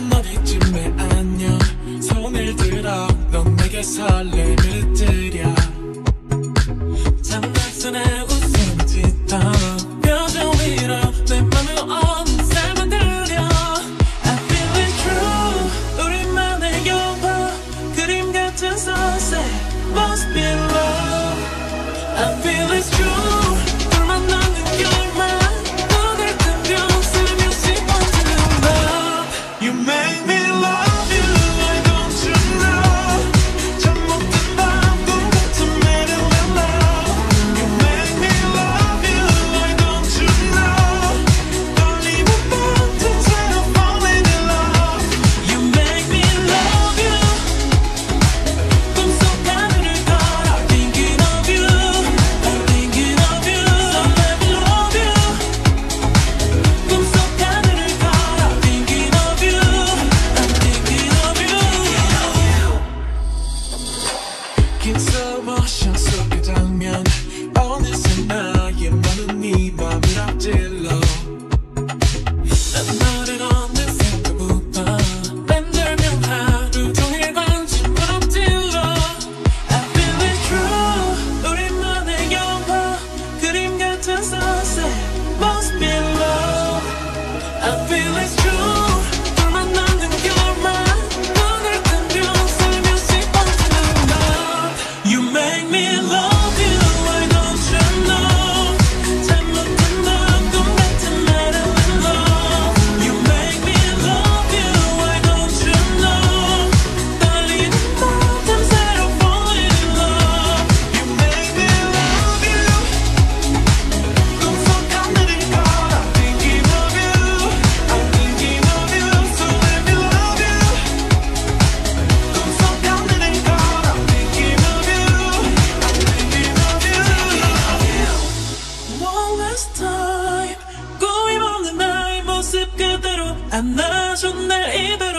난 어디쯤에 안녕. 손을 들어 넌 내게 설렘을 들여 장난스레 웃음을 짓던 표정 위로 내 맘을 엄살 만들려. I feel it true. 우리만의 영화. 그림 같은 sunset Must be love. I feel it true. this 안아준 날 이들.